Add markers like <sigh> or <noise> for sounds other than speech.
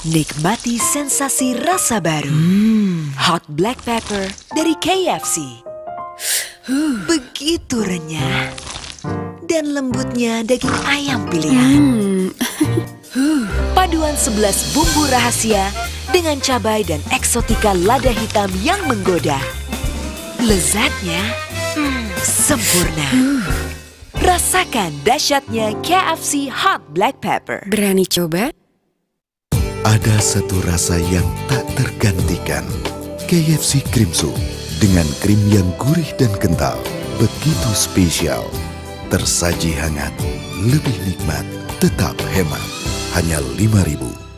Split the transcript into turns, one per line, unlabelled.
Nikmati sensasi rasa baru. Hot black pepper dari KFC. Begitu renyah. Dan lembutnya daging ayam pilihan. <laughs> Paduan 11 bumbu rahasia dengan cabai dan eksotika lada hitam yang menggoda. Lezatnya hmm, sempurna. Rasakan dahsyatnya KFC Hot Black Pepper.
Berani coba?
Ada satu rasa yang tak tergantikan. KFC Soup dengan krim yang gurih dan kental. Begitu spesial. Tersaji hangat, lebih nikmat, tetap hemat. Hanya 5000